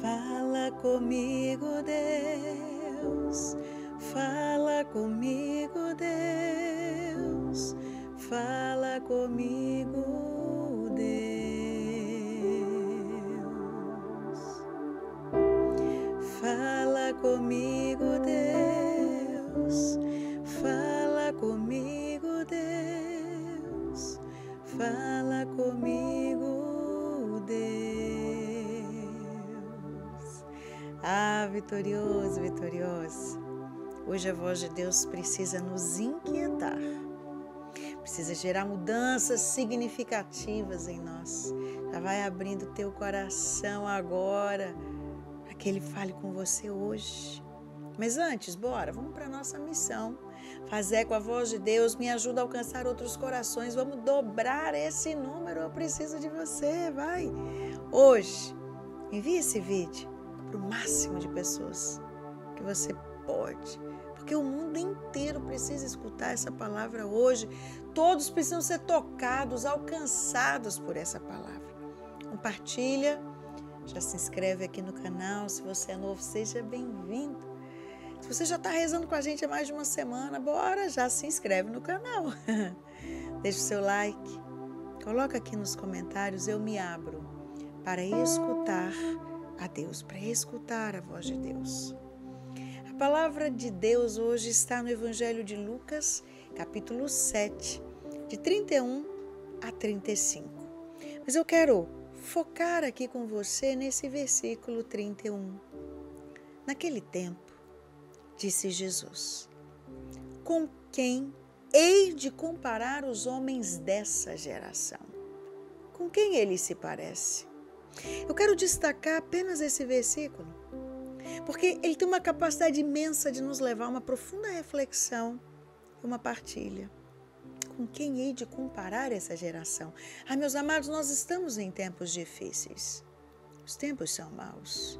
Fala comigo, Deus. Fala comigo, Deus. Fala comigo, Deus. Fala comigo, Deus. Fala comigo, Deus. Fala comigo, Vitorioso, vitorioso. Hoje a voz de Deus precisa nos inquietar, precisa gerar mudanças significativas em nós. Já vai abrindo teu coração agora para que Ele fale com você hoje. Mas antes, bora, vamos para a nossa missão. Fazer com a voz de Deus me ajuda a alcançar outros corações. Vamos dobrar esse número. Eu preciso de você, vai. Hoje, envie esse vídeo para o máximo de pessoas que você pode porque o mundo inteiro precisa escutar essa palavra hoje. Todos precisam ser tocados, alcançados por essa palavra. Compartilha, já se inscreve aqui no canal. Se você é novo, seja bem-vindo. Se você já está rezando com a gente há mais de uma semana, bora, já se inscreve no canal. Deixa o seu like. Coloca aqui nos comentários, eu me abro para escutar a Deus, para escutar a voz de Deus. A palavra de Deus hoje está no Evangelho de Lucas, capítulo 7, de 31 a 35. Mas eu quero focar aqui com você nesse versículo 31. Naquele tempo, disse Jesus: Com quem hei de comparar os homens dessa geração? Com quem ele se parece? Eu quero destacar apenas esse versículo porque ele tem uma capacidade imensa de nos levar a uma profunda reflexão e uma partilha. Com quem hei de comparar essa geração? Ah, meus amados, nós estamos em tempos difíceis. Os tempos são maus.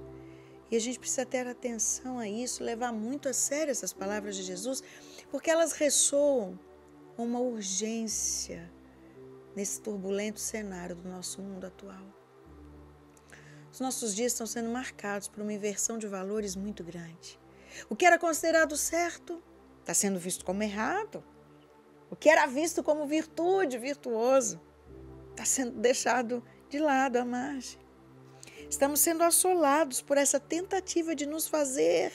E a gente precisa ter atenção a isso, levar muito a sério essas palavras de Jesus, porque elas ressoam uma urgência nesse turbulento cenário do nosso mundo atual. Os nossos dias estão sendo marcados por uma inversão de valores muito grande. O que era considerado certo está sendo visto como errado. O que era visto como virtude, virtuoso, está sendo deixado de lado à margem. Estamos sendo assolados por essa tentativa de nos fazer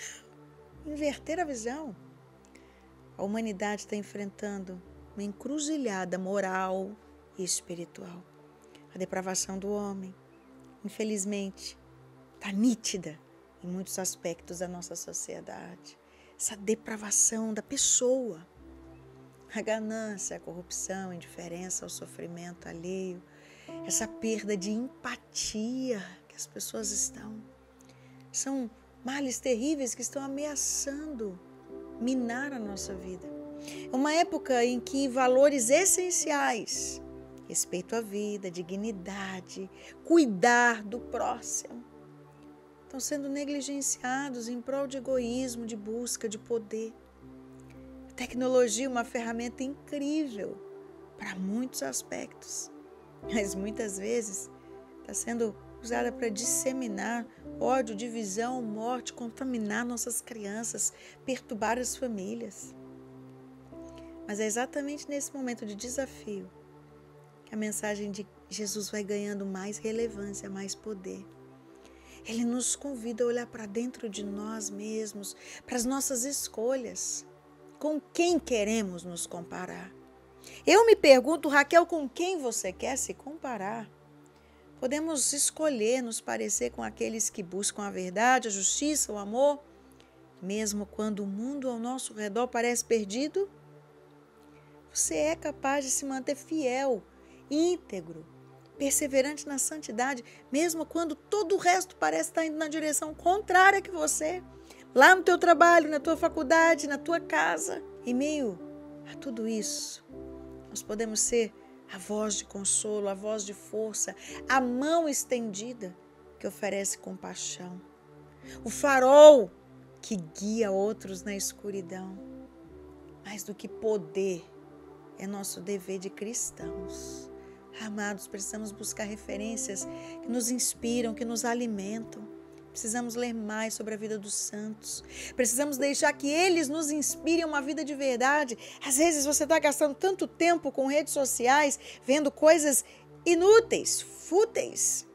inverter a visão. A humanidade está enfrentando uma encruzilhada moral e espiritual. A depravação do homem, infelizmente, está nítida em muitos aspectos da nossa sociedade. Essa depravação da pessoa, a ganância, a corrupção, a indiferença ao sofrimento alheio, essa perda de empatia que as pessoas estão. São males terríveis que estão ameaçando minar a nossa vida. É uma época em que valores essenciais respeito à vida, dignidade, cuidar do próximo. Estão sendo negligenciados em prol de egoísmo, de busca de poder. A tecnologia é uma ferramenta incrível para muitos aspectos, mas muitas vezes está sendo usada para disseminar ódio, divisão, morte, contaminar nossas crianças, perturbar as famílias. Mas é exatamente nesse momento de desafio a mensagem de Jesus vai ganhando mais relevância, mais poder. Ele nos convida a olhar para dentro de nós mesmos, para as nossas escolhas. Com quem queremos nos comparar? Eu me pergunto, Raquel, com quem você quer se comparar? Podemos escolher nos parecer com aqueles que buscam a verdade, a justiça, o amor, mesmo quando o mundo ao nosso redor parece perdido? Você é capaz de se manter fiel íntegro, perseverante na santidade, mesmo quando todo o resto parece estar indo na direção contrária que você. Lá no teu trabalho, na tua faculdade, na tua casa. Em meio a tudo isso, nós podemos ser a voz de consolo, a voz de força, a mão estendida que oferece compaixão, o farol que guia outros na escuridão. Mais do que poder, é nosso dever de cristãos Amados, precisamos buscar referências que nos inspiram, que nos alimentam, Precisamos ler mais sobre a vida dos santos. Precisamos deixar que eles nos inspirem uma vida de verdade. Às vezes você está gastando tanto tempo com redes sociais, vendo coisas inúteis, fúteis.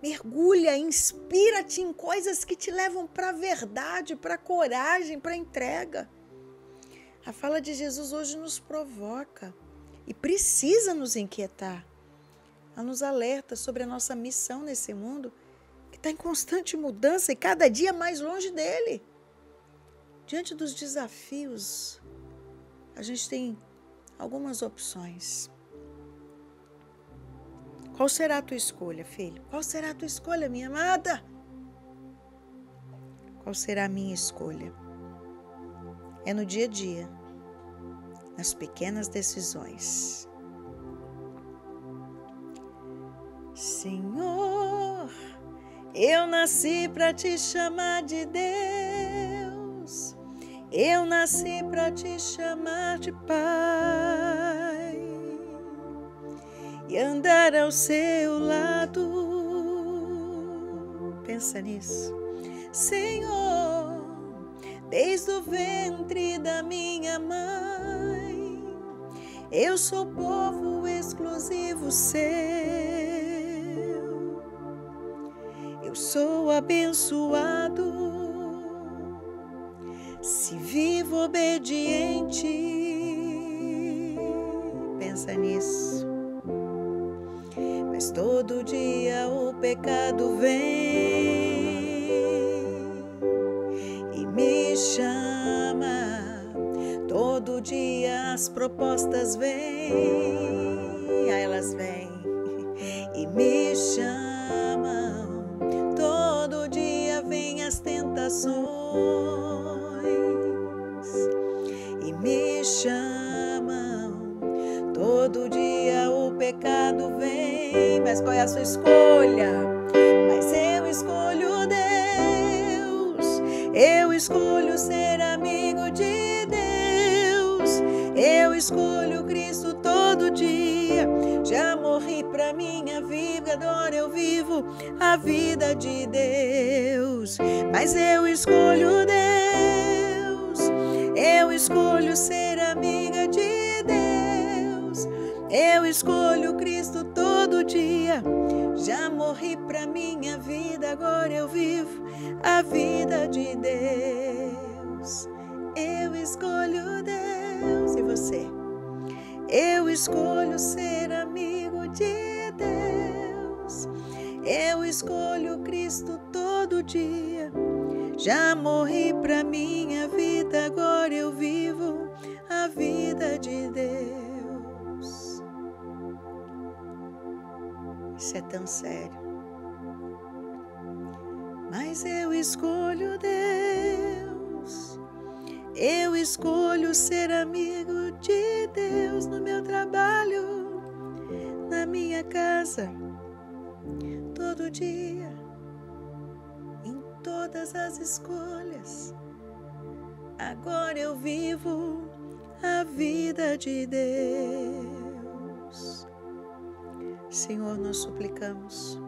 Mergulha, inspira-te em coisas que te levam para a verdade, para a coragem, para a entrega. A fala de Jesus hoje nos provoca e precisa nos inquietar. Ela nos alerta sobre a nossa missão nesse mundo que está em constante mudança e cada dia mais longe dele. Diante dos desafios, a gente tem algumas opções. Qual será a tua escolha, filho? Qual será a tua escolha, minha amada? Qual será a minha escolha? É no dia a dia, nas pequenas decisões. Senhor, eu nasci para te chamar de Deus. Eu nasci para te chamar de Pai e andar ao seu lado. Pensa nisso, Senhor, desde o ventre da minha mãe. Eu sou povo exclusivo seu eu sou abençoado se vivo obediente. Pensa nisso. Mas todo dia o pecado vem as propostas vêm, elas vêm e me chamam tentações e me chamam. Todo dia o pecado vem, mas qual é a sua escolha? Mas eu escolho Deus, eu escolho ser amigo eu escolho Cristo todo dia. Já morri pra minha vida, agora eu vivo a vida de Deus. Mas eu escolho Deus, eu escolho ser amiga de Deus. Eu escolho Cristo todo dia. Já morri pra minha vida, agora eu vivo a vida de Deus. Eu escolho Deus você. Eu escolho ser amigo de Deus. Eu escolho Cristo todo dia. Já morri para minha vida, agora eu vivo a vida de Deus. Isso é tão sério. Mas eu escolho Deus. Eu escolho ser amigo de Deus no meu trabalho, na minha casa, todo dia, em todas as escolhas. Agora eu vivo a vida de Deus. Senhor, nós suplicamos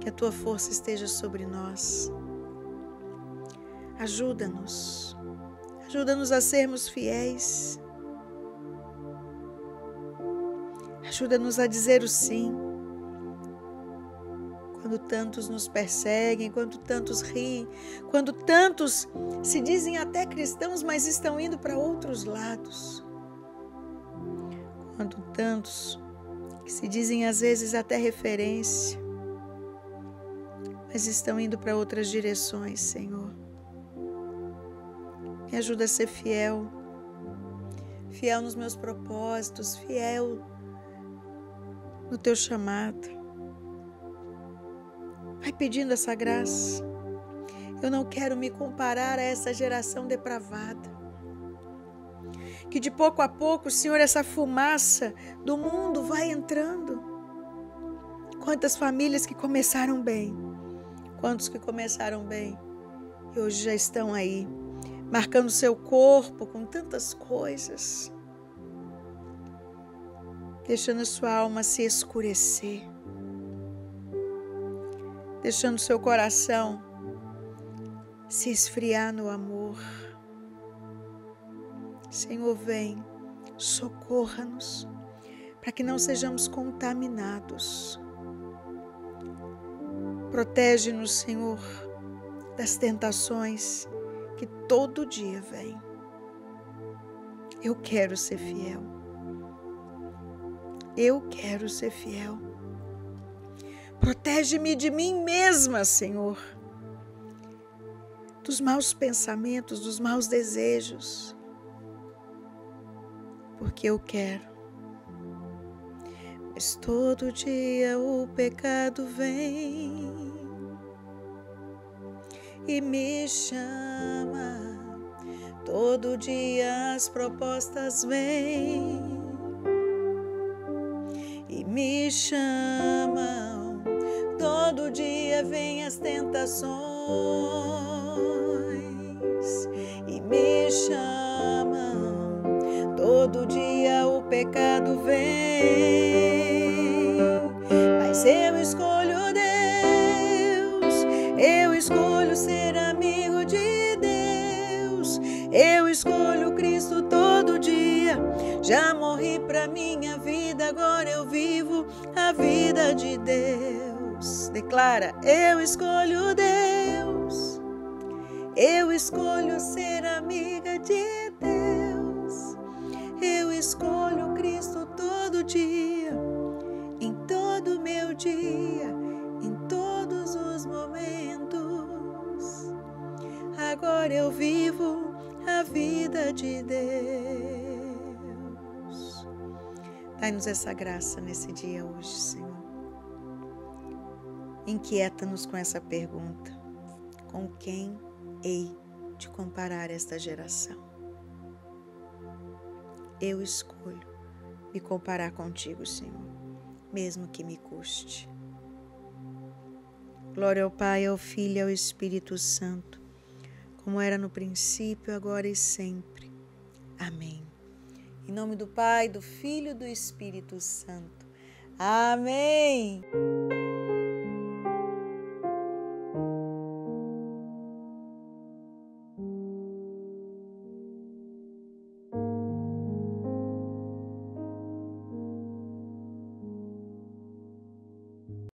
que a tua força esteja sobre nós Ajuda-nos. Ajuda-nos a sermos fiéis. Ajuda-nos a dizer o sim. Quando tantos nos perseguem, quando tantos riem, quando tantos se dizem até cristãos, mas estão indo para outros lados. Quando tantos que se dizem às vezes até referência, mas estão indo para outras direções, Senhor. Me ajuda a ser fiel, fiel nos meus propósitos, fiel no teu chamado. Vai pedindo essa graça. Eu não quero me comparar a essa geração depravada. Que de pouco a pouco, Senhor, essa fumaça do mundo vai entrando. Quantas famílias que começaram bem, quantos que começaram bem e hoje já estão aí marcando seu corpo com tantas coisas, deixando sua alma se escurecer. deixando seu coração se esfriar no amor. Senhor, vem, socorra-nos para que não sejamos contaminados. Protege-nos, Senhor, das tentações que todo dia vêm. Eu quero ser fiel. Eu quero ser fiel. Protege-me de mim mesma, Senhor, dos maus pensamentos, dos maus desejos, porque eu quero. Mas todo dia o pecado vem e me chama. Todo dia as propostas vêm e me chamam. Todo dia vêm as tentações e me chamam. Todo dia o pecado vem, mas eu escolho Deus. Eu escolho ser amigo de Deus. Eu escolho Cristo todo dia. Já morri para minha vida, agora eu vivo a vida de Deus. Declara: Eu escolho Deus. Eu escolho ser amiga de Deus. Eu escolho Cristo todo dia, em todo meu dia, Agora eu vivo a vida de Deus. Dai-nos essa graça nesse dia hoje, Senhor. Inquieta-nos com essa pergunta: com quem hei de comparar esta geração? Eu escolho me comparar contigo, Senhor, mesmo que me custe. Glória ao Pai, ao Filho e ao Espírito Santo, como era no princípio, agora e sempre. Amém. Em nome do Pai, do Filho e do Espírito Santo. Amém.